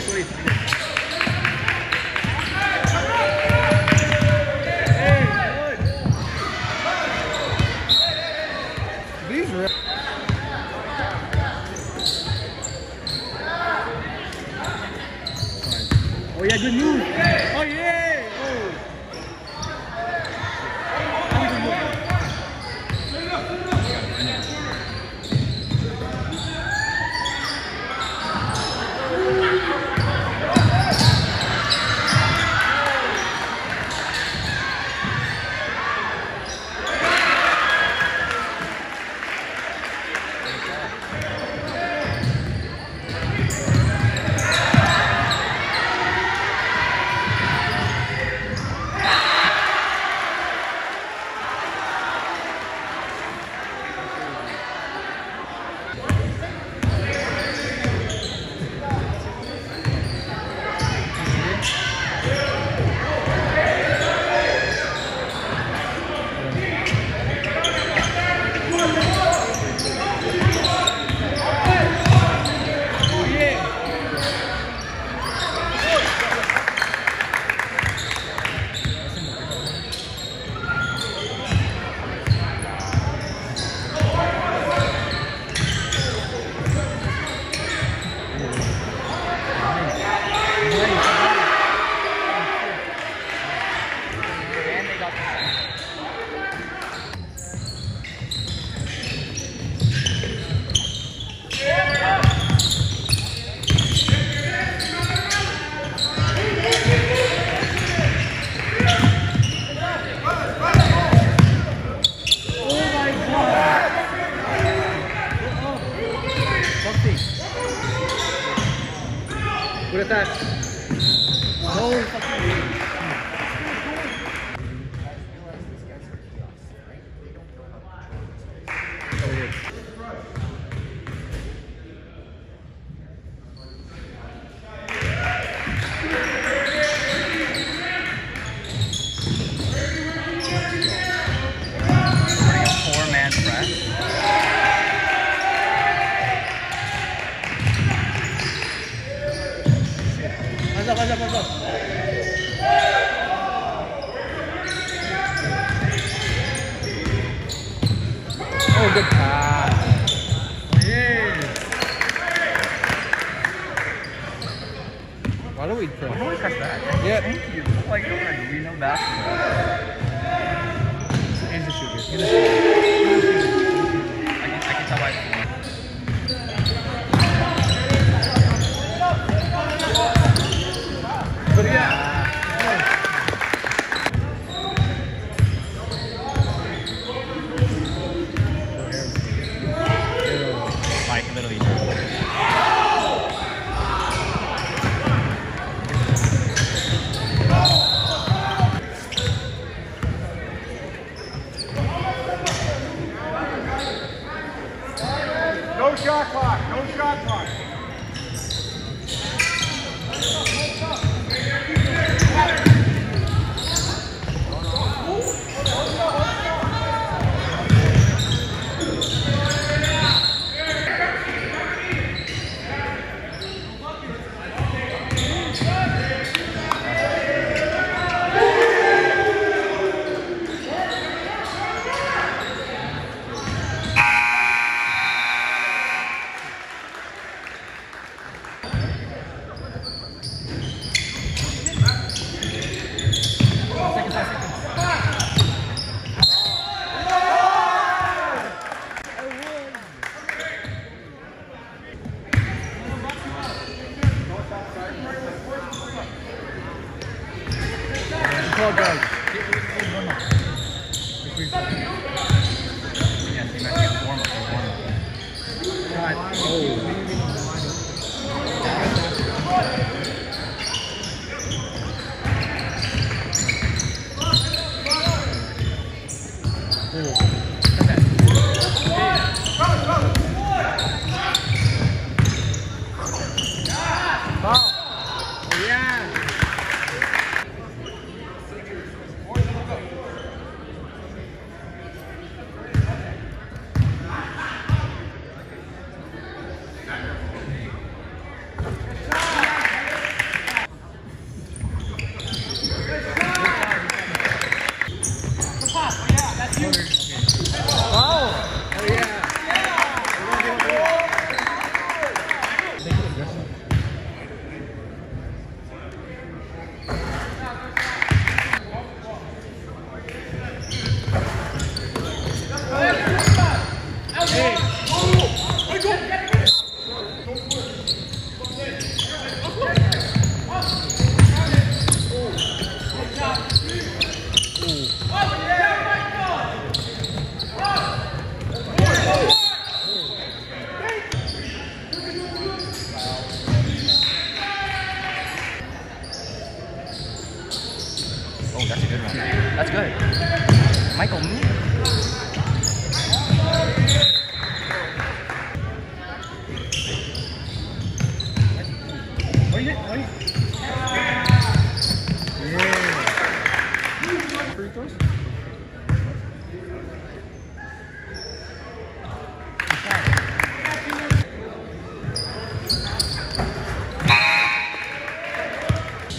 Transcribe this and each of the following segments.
2023.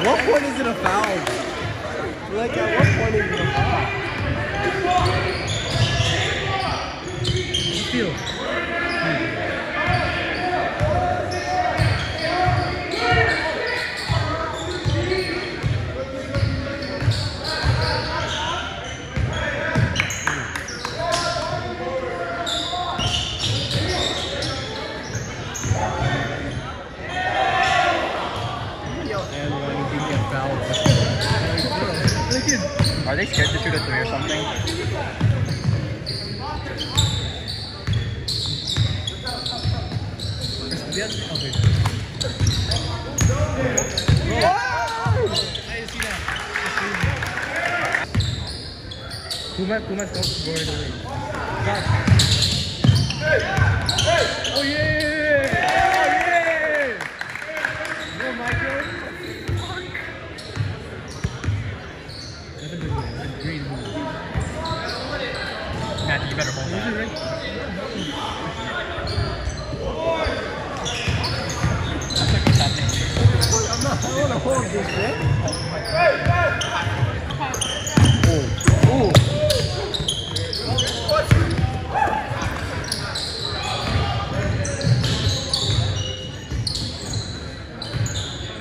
At what point is it a foul? Like, at what point is it a foul? Pumas, Pumas don't go right away. Oh yeah! Oh yeah! Go Michael. That's a good one. That's a great move. Matthew, you better hold Is that. it right? I'm not, I want to hold this, man. Oh, oh.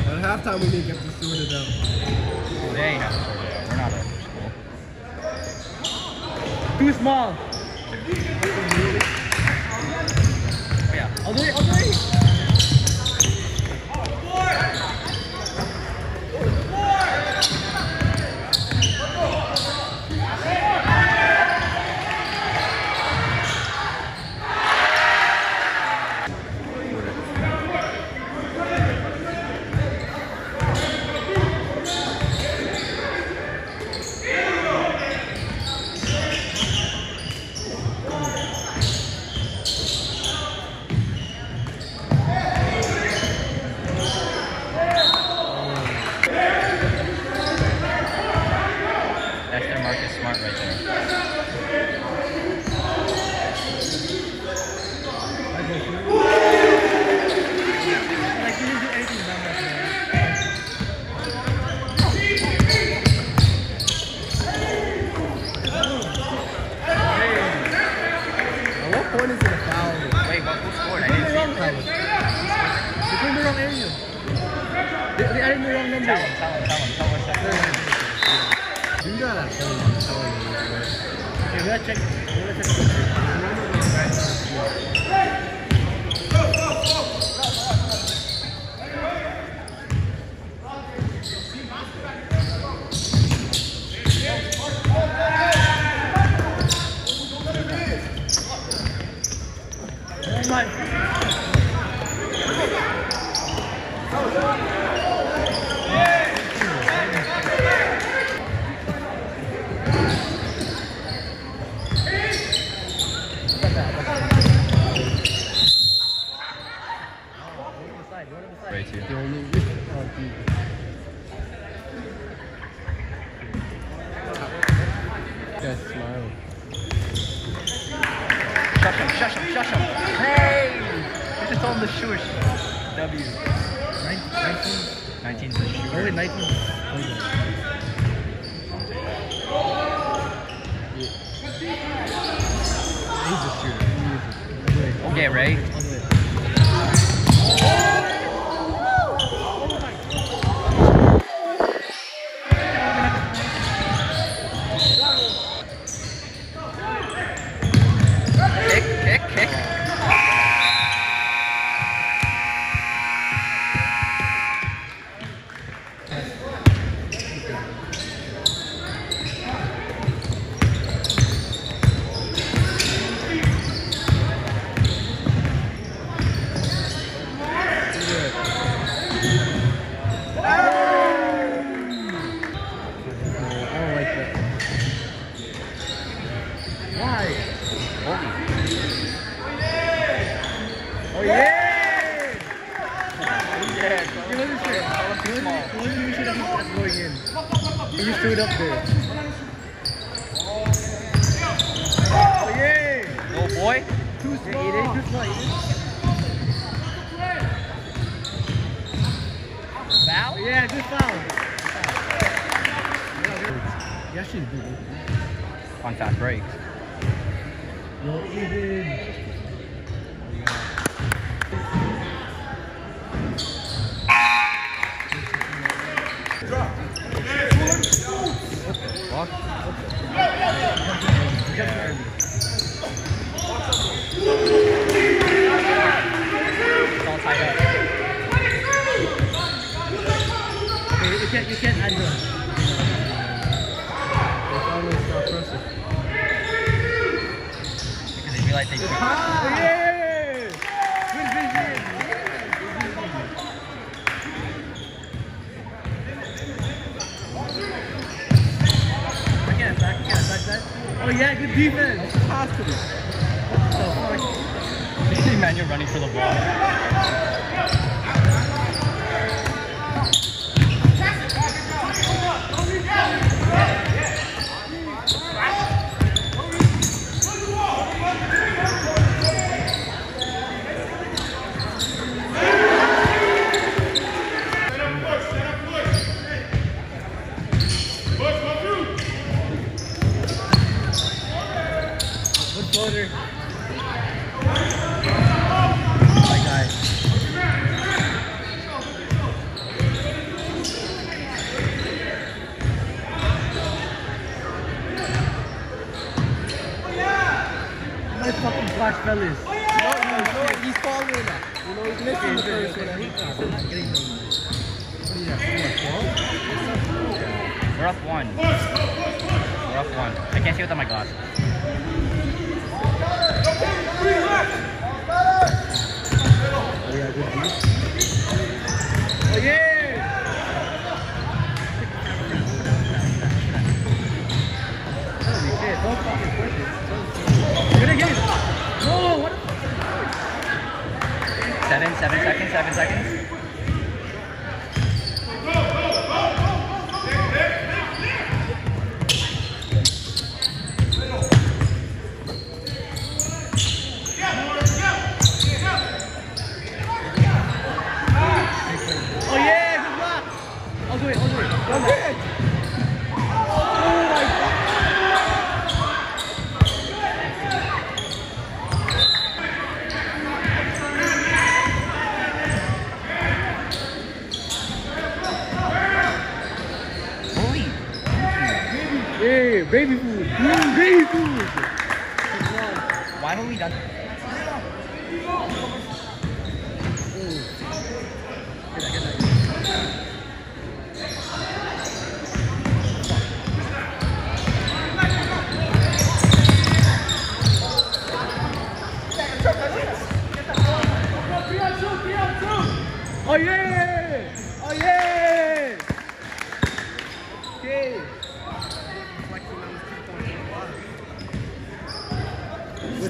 At halftime, we need to get this sorted out. They have to sort it out. We're not a school. Too small. Yeah. I'll do it. I'll do it. That's their Marcus Smart right there. Like you didn't do anything about that, man. At what point is it a foul? Wait, what, who scored? I didn't see Wrong it. color. You put in the wrong area. They, they added the wrong number. Tell him, tell him, tell him, tell him what's that. Do that at home, I'm telling you. man. Okay, we gotta check. We gotta check. Oh my. Right too. The only oh, dude. Guys, smile. Shush him, shush him, shush him. Hey! You just told him to shush. W. Nine- 19. 19's the shush. Oh, wait, 19. He's a shooter. He is a- Okay, Ray. All the way. Kick, kick, kick. I don't like that. Why? Holy. Oh, yeah! Yeah, You know this shit. You know this- you know this shit that's that's going in. And stood up there. Oh, yeah! Go boy. Too small. Yeah, it is too small. It is. Foul? Yeah, good foul. You actually do it. Breaks. No, even. Fuck. They realize they Oh, yeah! Oh yeah, good defense. Positive. So, man, you're running for the ball. Twitter. baby food. Mm, baby food. Why don't we done? Oh yeah! Oh yeah! Okay.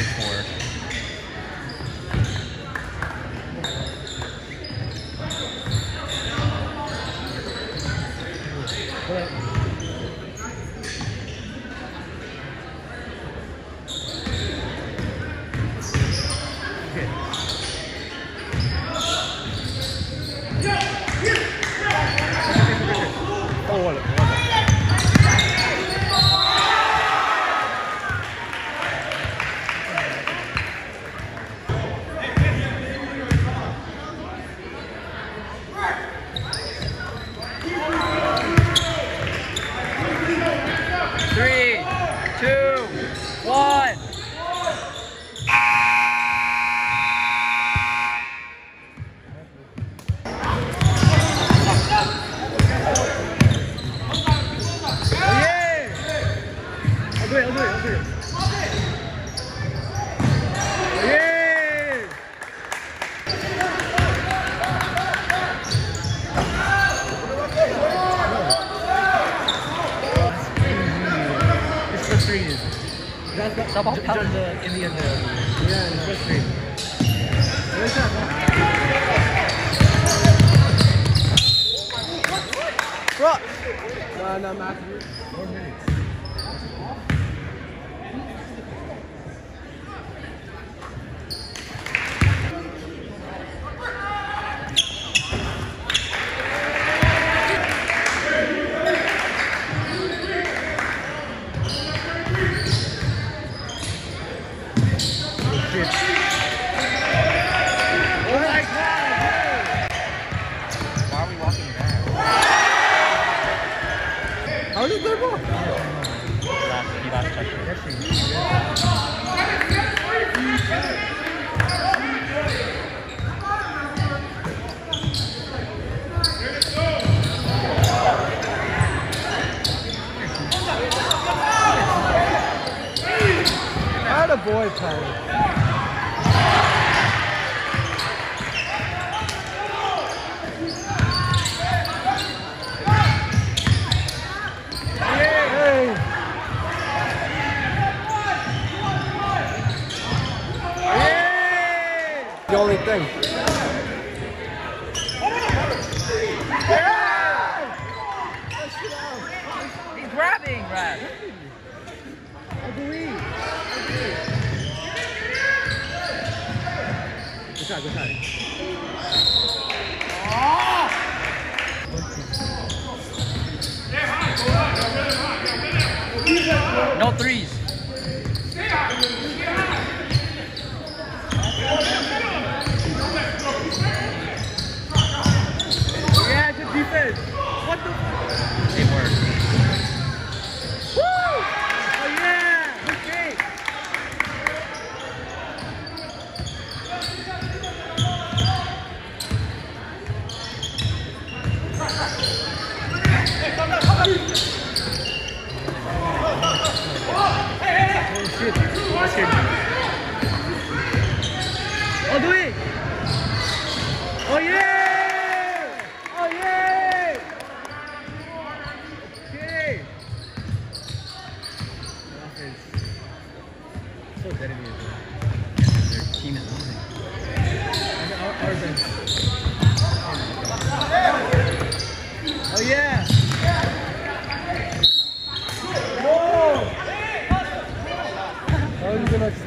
Before.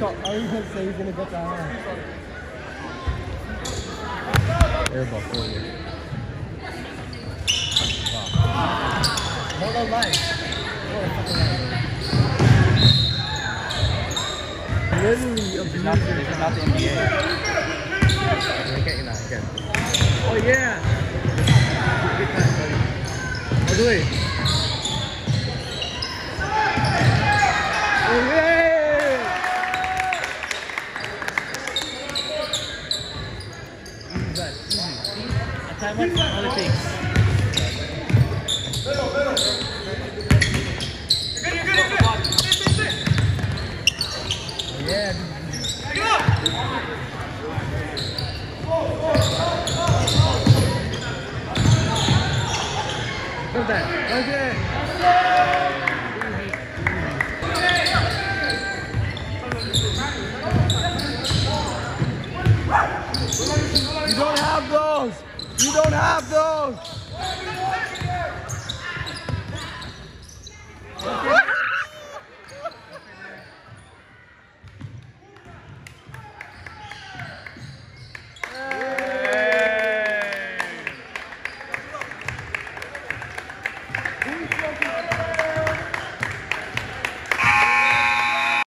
got over, so he's gonna get that Airball for you. Hold on, life. Literally abusing. Not, it's not the NBA. Okay, no, okay. Oh yeah. By the way. Oh yeah. time on other things. Middle, middle. Look at that. Right there. You don't have those.